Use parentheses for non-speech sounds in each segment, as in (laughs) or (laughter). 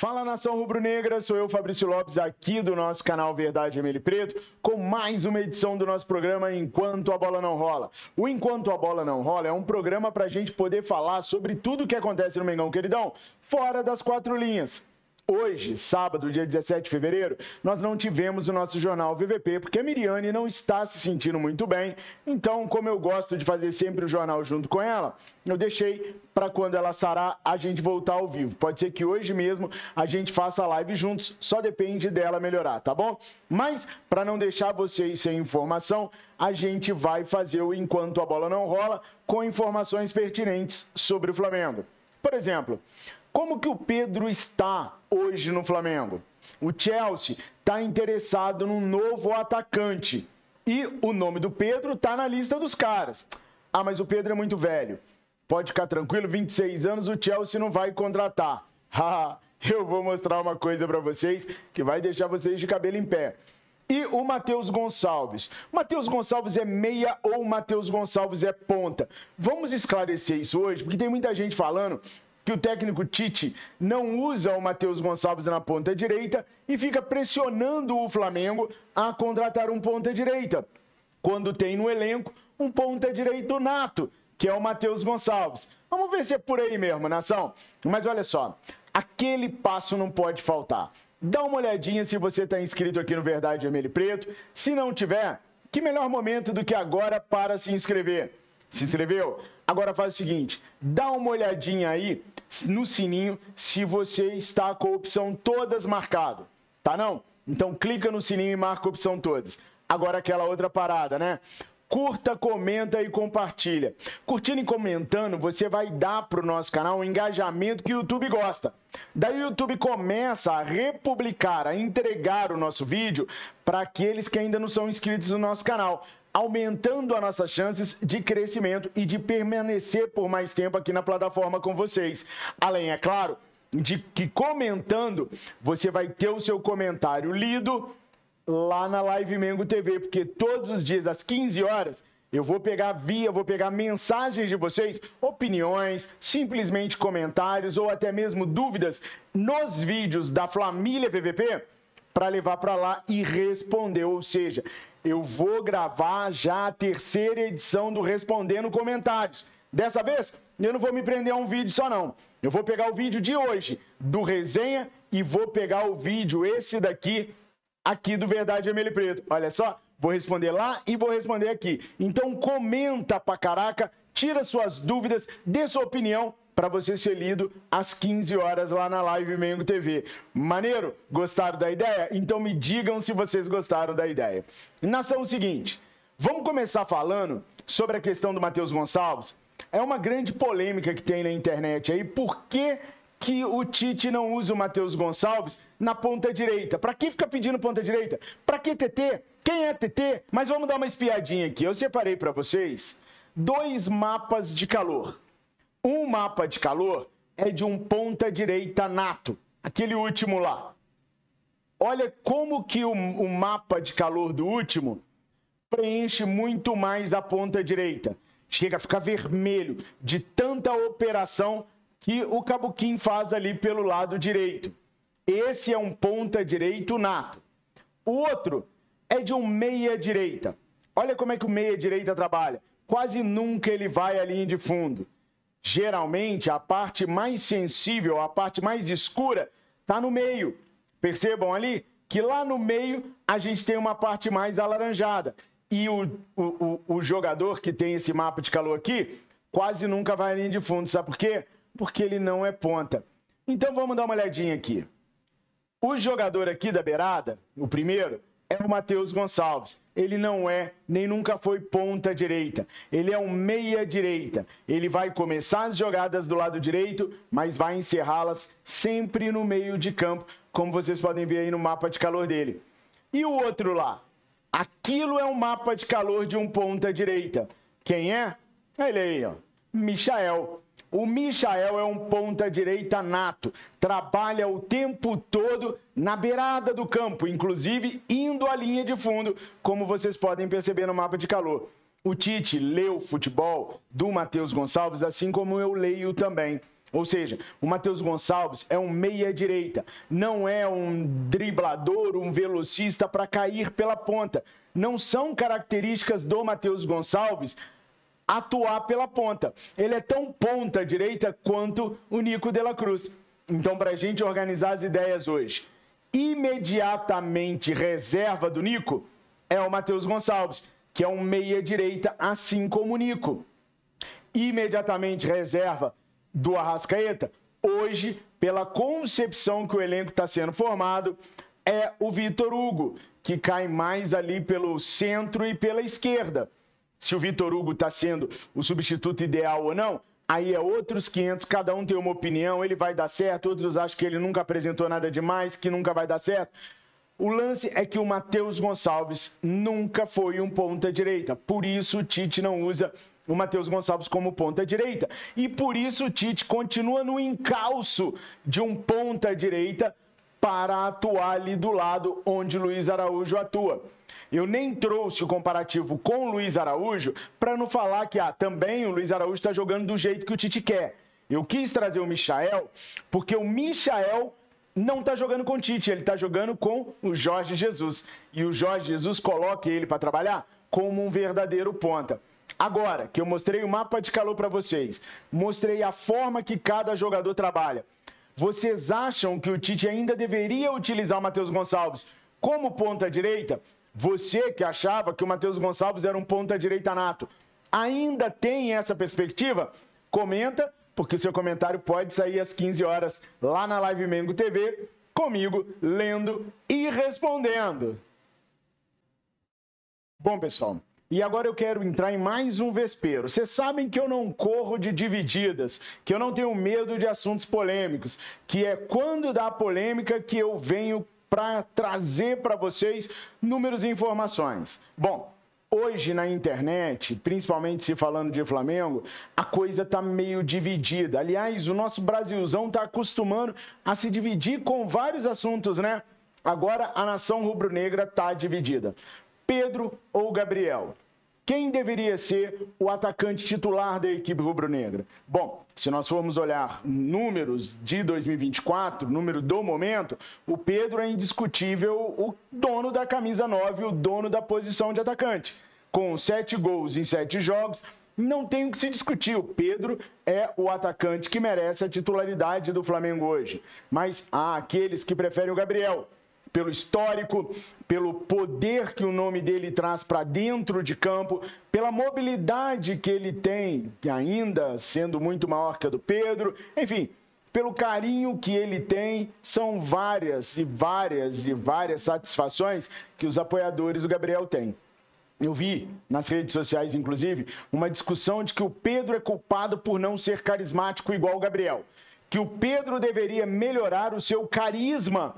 Fala nação rubro-negra, sou eu, Fabrício Lopes, aqui do nosso canal Verdade Emeli Preto, com mais uma edição do nosso programa Enquanto a Bola Não Rola. O Enquanto a Bola Não Rola é um programa para a gente poder falar sobre tudo o que acontece no Mengão Queridão, fora das quatro linhas. Hoje, sábado, dia 17 de fevereiro, nós não tivemos o nosso jornal VVP porque a Miriane não está se sentindo muito bem. Então, como eu gosto de fazer sempre o jornal junto com ela, eu deixei para quando ela sarar a gente voltar ao vivo. Pode ser que hoje mesmo a gente faça a live juntos, só depende dela melhorar, tá bom? Mas para não deixar vocês sem informação, a gente vai fazer o enquanto a bola não rola com informações pertinentes sobre o Flamengo. Por exemplo, como que o Pedro está hoje no Flamengo? O Chelsea está interessado num novo atacante. E o nome do Pedro está na lista dos caras. Ah, mas o Pedro é muito velho. Pode ficar tranquilo, 26 anos, o Chelsea não vai contratar. (laughs) Haha, eu vou mostrar uma coisa para vocês que vai deixar vocês de cabelo em pé. E o Matheus Gonçalves. Matheus Gonçalves é meia ou Matheus Gonçalves é ponta? Vamos esclarecer isso hoje, porque tem muita gente falando que o técnico Tite não usa o Matheus Gonçalves na ponta direita e fica pressionando o Flamengo a contratar um ponta direita, quando tem no elenco um ponta direito nato, que é o Matheus Gonçalves. Vamos ver se é por aí mesmo, nação. Mas olha só, aquele passo não pode faltar. Dá uma olhadinha se você está inscrito aqui no Verdade Vermelho Preto. Se não tiver, que melhor momento do que agora para se inscrever? Se inscreveu? Agora faz o seguinte, dá uma olhadinha aí no sininho se você está com a opção todas marcado, tá não? Então clica no sininho e marca a opção todas. Agora aquela outra parada, né? Curta, comenta e compartilha. Curtindo e comentando, você vai dar para o nosso canal um engajamento que o YouTube gosta. Daí o YouTube começa a republicar, a entregar o nosso vídeo para aqueles que ainda não são inscritos no nosso canal aumentando as nossas chances de crescimento e de permanecer por mais tempo aqui na plataforma com vocês. Além, é claro, de que comentando, você vai ter o seu comentário lido lá na Live Mengo TV, porque todos os dias às 15 horas eu vou pegar via, vou pegar mensagens de vocês, opiniões, simplesmente comentários ou até mesmo dúvidas nos vídeos da família VVP para levar para lá e responder. Ou seja, eu vou gravar já a terceira edição do Respondendo Comentários. Dessa vez, eu não vou me prender a um vídeo só não. Eu vou pegar o vídeo de hoje do resenha e vou pegar o vídeo esse daqui aqui do Verdade Vermelho Preto. Olha só, vou responder lá e vou responder aqui. Então comenta pra caraca, tira suas dúvidas, dê sua opinião para você ser lido às 15 horas lá na Live Mengo TV. Maneiro? Gostaram da ideia? Então me digam se vocês gostaram da ideia. Nação, seguinte, vamos começar falando sobre a questão do Matheus Gonçalves. É uma grande polêmica que tem na internet aí. Por que, que o Tite não usa o Matheus Gonçalves na ponta direita? Para que fica pedindo ponta direita? Para que TT? Quem é TT? Mas vamos dar uma espiadinha aqui. Eu separei para vocês dois mapas de calor. Um mapa de calor é de um ponta direita nato, aquele último lá. Olha como que o, o mapa de calor do último preenche muito mais a ponta direita. Chega a ficar vermelho de tanta operação que o Cabuquim faz ali pelo lado direito. Esse é um ponta direito nato. O outro é de um meia direita. Olha como é que o meia direita trabalha. Quase nunca ele vai à linha de fundo. Geralmente, a parte mais sensível, a parte mais escura, está no meio. Percebam ali que lá no meio a gente tem uma parte mais alaranjada. E o, o, o, jogador que tem esse mapa de calor aqui quase nunca vai linha de fundo. Sabe por quê? Porque ele não é ponta. Então vamos dar uma olhadinha aqui. O jogador aqui da beirada, o primeiro, é o Matheus Gonçalves. Ele não é, nem nunca foi ponta direita. Ele é um meia direita. Ele vai começar as jogadas do lado direito, mas vai encerrá-las sempre no meio de campo, como vocês podem ver aí no mapa de calor dele. E o outro lá? Aquilo é um mapa de calor de um ponta direita. Quem é? Ele aí, ó. Michael. O Michael é um ponta direita nato, trabalha o tempo todo na beirada do campo, inclusive indo à linha de fundo, como vocês podem perceber no mapa de calor. O Tite leu o futebol do Matheus Gonçalves, assim como eu leio também. Ou seja, o Matheus Gonçalves é um meia-direita, não é um driblador, um velocista para cair pela ponta. Não são características do Matheus Gonçalves atuar pela ponta. Ele é tão ponta direita quanto o Nico de la Cruz. Então, para a gente organizar as ideias hoje, imediatamente reserva do Nico é o Matheus Gonçalves, que é um meia-direita, assim como o Nico. Imediatamente reserva do Arrascaeta, hoje, pela concepção que o elenco está sendo formado, é o Vitor Hugo, que cai mais ali pelo centro e pela esquerda. Se o Vitor Hugo está sendo o substituto ideal ou não, aí é outros 500, cada um tem uma opinião, ele vai dar certo, outros acham que ele nunca apresentou nada demais, que nunca vai dar certo. O lance é que o Matheus Gonçalves nunca foi um ponta direita, por isso o Tite não usa o Matheus Gonçalves como ponta direita. E por isso o Tite continua no encalço de um ponta direita para atuar ali do lado onde Luiz Araújo atua. Eu nem trouxe o comparativo com o Luiz Araújo para não falar que ah, também o Luiz Araújo está jogando do jeito que o Tite quer. Eu quis trazer o Michael porque o Michael não está jogando com o Tite, ele está jogando com o Jorge Jesus. E o Jorge Jesus coloca ele para trabalhar como um verdadeiro ponta. Agora que eu mostrei o mapa de calor para vocês, mostrei a forma que cada jogador trabalha. Vocês acham que o Tite ainda deveria utilizar o Matheus Gonçalves como ponta direita? Você que achava que o Matheus Gonçalves era um ponta direita nato, ainda tem essa perspectiva? Comenta, porque o seu comentário pode sair às 15 horas lá na Live Mengo TV, comigo lendo e respondendo. Bom, pessoal, e agora eu quero entrar em mais um vespeiro. Vocês sabem que eu não corro de divididas, que eu não tenho medo de assuntos polêmicos, que é quando dá polêmica que eu venho para trazer para vocês números e informações. Bom, hoje na internet, principalmente se falando de Flamengo, a coisa tá meio dividida. Aliás, o nosso Brasilzão tá acostumando a se dividir com vários assuntos, né? Agora a nação rubro-negra tá dividida. Pedro ou Gabriel? Quem deveria ser o atacante titular da equipe rubro-negra? Bom, se nós formos olhar números de 2024, número do momento, o Pedro é indiscutível o dono da camisa 9, o dono da posição de atacante. Com sete gols em sete jogos, não tem o que se discutir. O Pedro é o atacante que merece a titularidade do Flamengo hoje. Mas há aqueles que preferem o Gabriel pelo histórico, pelo poder que o nome dele traz para dentro de campo, pela mobilidade que ele tem, que ainda sendo muito maior que a do Pedro, enfim, pelo carinho que ele tem, são várias e várias e várias satisfações que os apoiadores do Gabriel têm. Eu vi nas redes sociais, inclusive, uma discussão de que o Pedro é culpado por não ser carismático igual o Gabriel. Que o Pedro deveria melhorar o seu carisma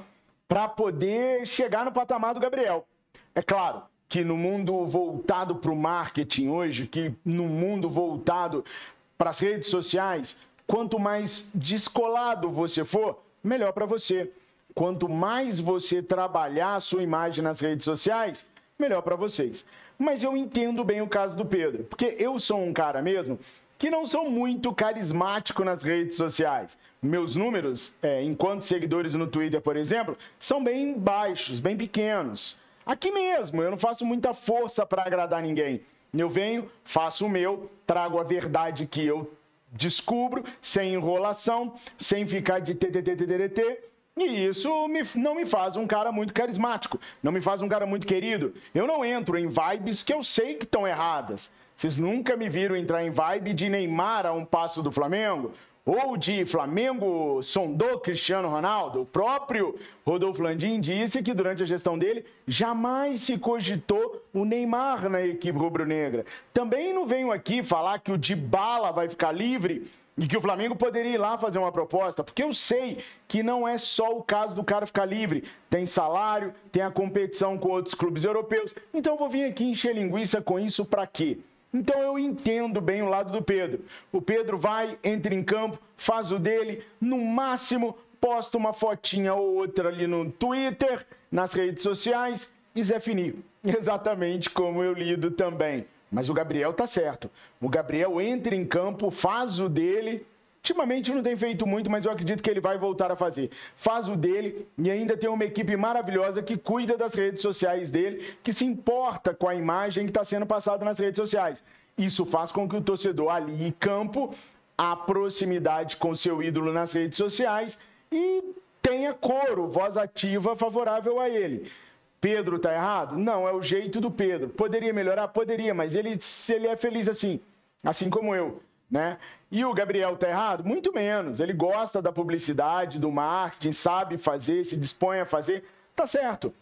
para poder chegar no patamar do Gabriel. É claro que no mundo voltado para o marketing hoje, que no mundo voltado para as redes sociais, quanto mais descolado você for, melhor para você. Quanto mais você trabalhar a sua imagem nas redes sociais, melhor para vocês. Mas eu entendo bem o caso do Pedro, porque eu sou um cara mesmo que não sou muito carismático nas redes sociais. Meus números, é, enquanto seguidores no Twitter, por exemplo, são bem baixos, bem pequenos. Aqui mesmo, eu não faço muita força para agradar ninguém. Eu venho, faço o meu, trago a verdade que eu descubro, sem enrolação, sem ficar de TTTTT. E isso me, não me faz um cara muito carismático, não me faz um cara muito querido. Eu não entro em vibes que eu sei que estão erradas. Vocês nunca me viram entrar em vibe de Neymar a um passo do Flamengo? Ou de Flamengo sondou Cristiano Ronaldo? O próprio Rodolfo Landim disse que durante a gestão dele jamais se cogitou o Neymar na equipe rubro-negra. Também não venho aqui falar que o Dybala vai ficar livre e que o Flamengo poderia ir lá fazer uma proposta, porque eu sei que não é só o caso do cara ficar livre. Tem salário, tem a competição com outros clubes europeus. Então eu vou vir aqui encher linguiça com isso para quê? Então eu entendo bem o lado do Pedro. O Pedro vai, entra em campo, faz o dele, no máximo posta uma fotinha ou outra ali no Twitter, nas redes sociais e Zé Fini. (laughs) Exatamente como eu lido também. Mas o Gabriel tá certo. O Gabriel entra em campo, faz o dele Ultimamente não tem feito muito, mas eu acredito que ele vai voltar a fazer. Faz o dele e ainda tem uma equipe maravilhosa que cuida das redes sociais dele, que se importa com a imagem que está sendo passada nas redes sociais. Isso faz com que o torcedor ali em campo, a proximidade com seu ídolo nas redes sociais e tenha coro, voz ativa favorável a ele. Pedro está errado? Não, é o jeito do Pedro. Poderia melhorar? Poderia, mas ele, ele é feliz assim, assim como eu né? E o Gabriel tá errado? Muito menos. Ele gosta da publicidade, do marketing, sabe fazer, se dispõe a fazer, tá certo.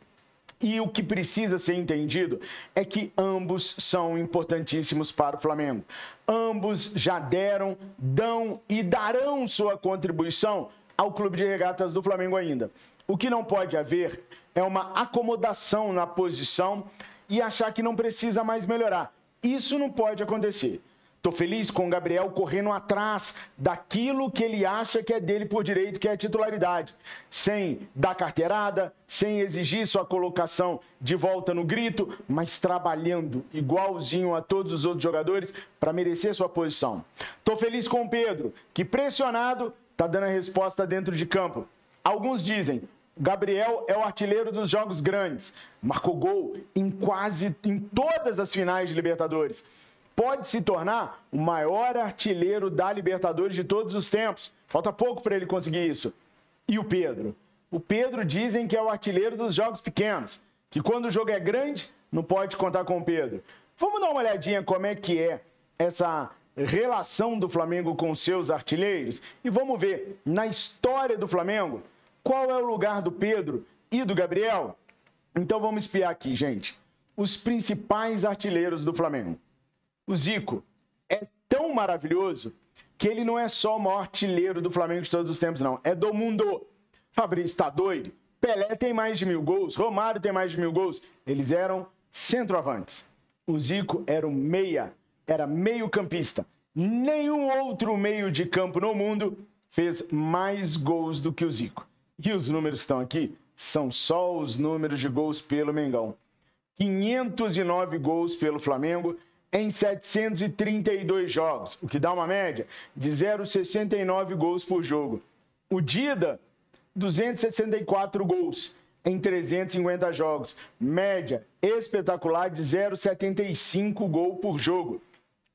E o que precisa ser entendido é que ambos são importantíssimos para o Flamengo. Ambos já deram, dão e darão sua contribuição ao Clube de Regatas do Flamengo ainda. O que não pode haver é uma acomodação na posição e achar que não precisa mais melhorar. Isso não pode acontecer. Estou feliz com o Gabriel correndo atrás daquilo que ele acha que é dele por direito, que é a titularidade. Sem dar carteirada, sem exigir sua colocação de volta no grito, mas trabalhando igualzinho a todos os outros jogadores para merecer sua posição. Estou feliz com o Pedro, que pressionado está dando a resposta dentro de campo. Alguns dizem, Gabriel é o artilheiro dos jogos grandes. Marcou gol em quase em todas as finais de Libertadores pode se tornar o maior artilheiro da Libertadores de todos os tempos. Falta pouco para ele conseguir isso. E o Pedro? O Pedro dizem que é o artilheiro dos jogos pequenos, que quando o jogo é grande, não pode contar com o Pedro. Vamos dar uma olhadinha como é que é essa relação do Flamengo com seus artilheiros e vamos ver na história do Flamengo qual é o lugar do Pedro e do Gabriel. Então vamos espiar aqui, gente. Os principais artilheiros do Flamengo. O Zico é tão maravilhoso que ele não é só o maior artilheiro do Flamengo de todos os tempos, não. É do mundo. Fabrício está doido. Pelé tem mais de mil gols. Romário tem mais de mil gols. Eles eram centroavantes. O Zico era um meia, era meio-campista. Nenhum outro meio de campo no mundo fez mais gols do que o Zico. E os números estão aqui? São só os números de gols pelo Mengão. 509 gols pelo Flamengo em 732 jogos, o que dá uma média de 0,69 gols por jogo. O Dida, 264 gols em 350 jogos, média espetacular de 0,75 gol por jogo.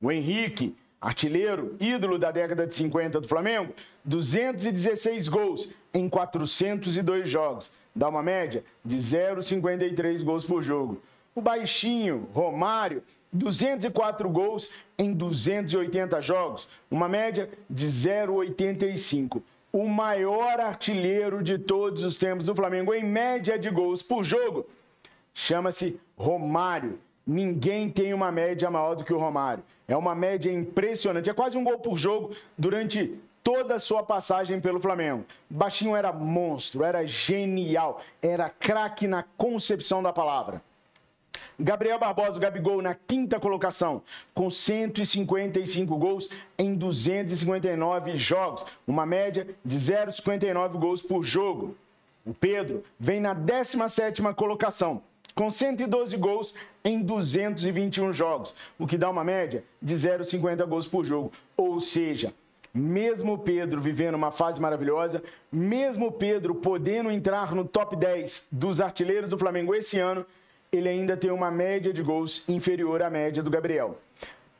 O Henrique, artilheiro, ídolo da década de 50 do Flamengo, 216 gols em 402 jogos, dá uma média de 0,53 gols por jogo. O baixinho, Romário, 204 gols em 280 jogos, uma média de 0,85. O maior artilheiro de todos os tempos do Flamengo em média de gols por jogo chama-se Romário. Ninguém tem uma média maior do que o Romário. É uma média impressionante, é quase um gol por jogo durante toda a sua passagem pelo Flamengo. Baixinho era monstro, era genial, era craque na concepção da palavra. Gabriel Barbosa, o Gabigol, na quinta colocação, com 155 gols em 259 jogos, uma média de 0,59 gols por jogo. O Pedro vem na 17ª colocação, com 112 gols em 221 jogos, o que dá uma média de 0,50 gols por jogo. Ou seja, mesmo Pedro vivendo uma fase maravilhosa, mesmo Pedro podendo entrar no top 10 dos artilheiros do Flamengo esse ano, ele ainda tem uma média de gols inferior à média do Gabriel.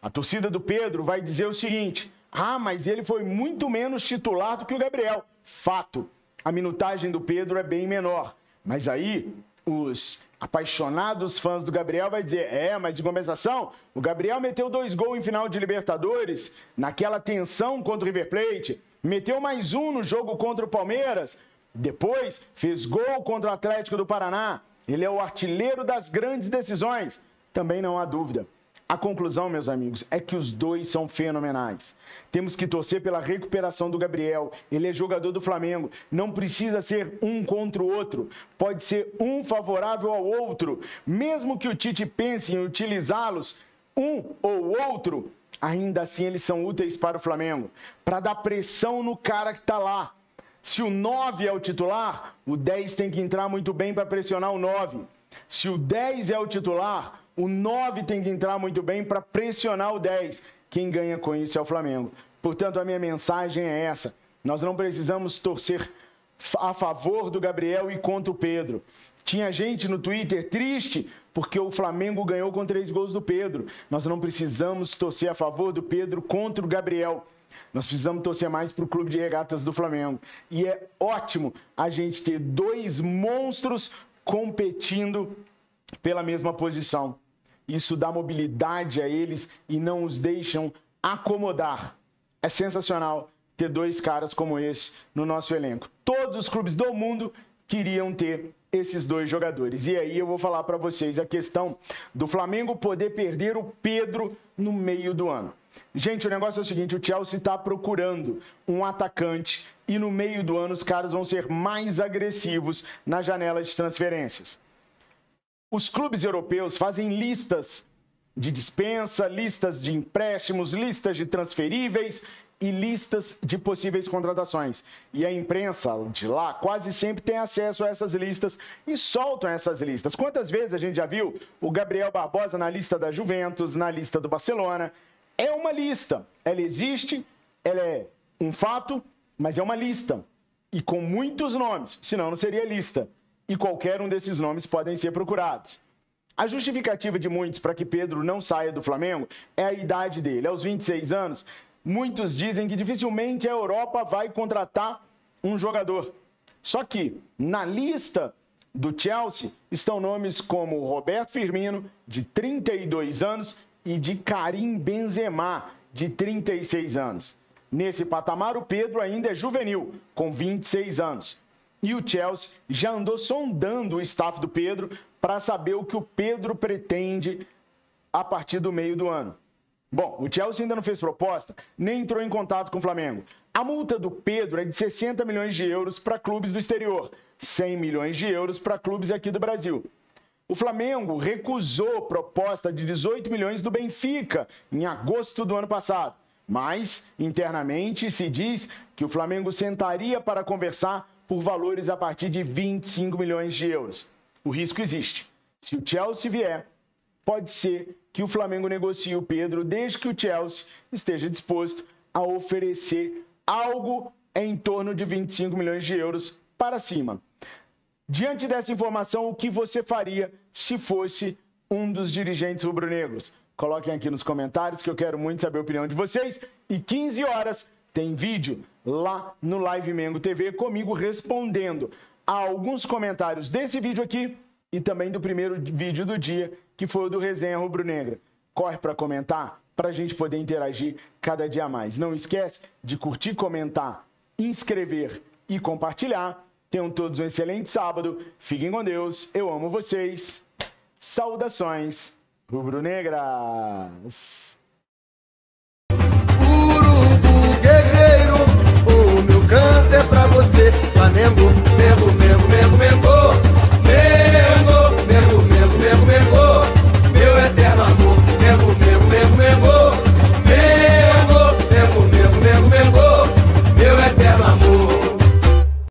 A torcida do Pedro vai dizer o seguinte: ah, mas ele foi muito menos titular do que o Gabriel. Fato. A minutagem do Pedro é bem menor. Mas aí, os apaixonados fãs do Gabriel vai dizer: é, mas em compensação, o Gabriel meteu dois gols em final de Libertadores, naquela tensão contra o River Plate, meteu mais um no jogo contra o Palmeiras, depois fez gol contra o Atlético do Paraná. Ele é o artilheiro das grandes decisões. Também não há dúvida. A conclusão, meus amigos, é que os dois são fenomenais. Temos que torcer pela recuperação do Gabriel. Ele é jogador do Flamengo. Não precisa ser um contra o outro. Pode ser um favorável ao outro. Mesmo que o Tite pense em utilizá-los, um ou outro, ainda assim eles são úteis para o Flamengo. Para dar pressão no cara que está lá. Se o 9 é o titular, o 10 tem que entrar muito bem para pressionar o 9. Se o 10 é o titular, o 9 tem que entrar muito bem para pressionar o 10. Quem ganha com isso é o Flamengo. Portanto, a minha mensagem é essa: nós não precisamos torcer a favor do Gabriel e contra o Pedro. Tinha gente no Twitter triste porque o Flamengo ganhou com três gols do Pedro. Nós não precisamos torcer a favor do Pedro contra o Gabriel. Nós precisamos torcer mais para o Clube de Regatas do Flamengo. E é ótimo a gente ter dois monstros competindo pela mesma posição. Isso dá mobilidade a eles e não os deixam acomodar. É sensacional ter dois caras como esse no nosso elenco. Todos os clubes do mundo queriam ter esses dois jogadores. E aí eu vou falar para vocês a questão do Flamengo poder perder o Pedro no meio do ano. Gente, o negócio é o seguinte: o Chelsea está procurando um atacante e no meio do ano os caras vão ser mais agressivos na janela de transferências. Os clubes europeus fazem listas de dispensa, listas de empréstimos, listas de transferíveis e listas de possíveis contratações. E a imprensa de lá quase sempre tem acesso a essas listas e soltam essas listas. Quantas vezes a gente já viu o Gabriel Barbosa na lista da Juventus, na lista do Barcelona? É uma lista. Ela existe, ela é um fato, mas é uma lista. E com muitos nomes, senão não seria lista. E qualquer um desses nomes podem ser procurados. A justificativa de muitos para que Pedro não saia do Flamengo é a idade dele. Aos 26 anos, muitos dizem que dificilmente a Europa vai contratar um jogador. Só que na lista do Chelsea estão nomes como Roberto Firmino, de 32 anos, e de Karim Benzema, de 36 anos. Nesse patamar, o Pedro ainda é juvenil, com 26 anos. E o Chelsea já andou sondando o staff do Pedro para saber o que o Pedro pretende a partir do meio do ano. Bom, o Chelsea ainda não fez proposta, nem entrou em contato com o Flamengo. A multa do Pedro é de 60 milhões de euros para clubes do exterior, 100 milhões de euros para clubes aqui do Brasil. O Flamengo recusou proposta de 18 milhões do Benfica em agosto do ano passado. Mas, internamente, se diz que o Flamengo sentaria para conversar por valores a partir de 25 milhões de euros. O risco existe. Se o Chelsea vier, pode ser que o Flamengo negocie o Pedro desde que o Chelsea esteja disposto a oferecer algo em torno de 25 milhões de euros para cima. Diante dessa informação, o que você faria se fosse um dos dirigentes rubro-negros? Coloquem aqui nos comentários que eu quero muito saber a opinião de vocês. E 15 horas tem vídeo lá no Live Mengo TV comigo respondendo a alguns comentários desse vídeo aqui e também do primeiro vídeo do dia que foi o do Resenha Rubro Negra. Corre para comentar para a gente poder interagir cada dia mais. Não esquece de curtir, comentar, inscrever e compartilhar. Tenham todos um excelente sábado. Fiquem com Deus. Eu amo vocês. Saudações rubro-negras. É pra você, Flamengo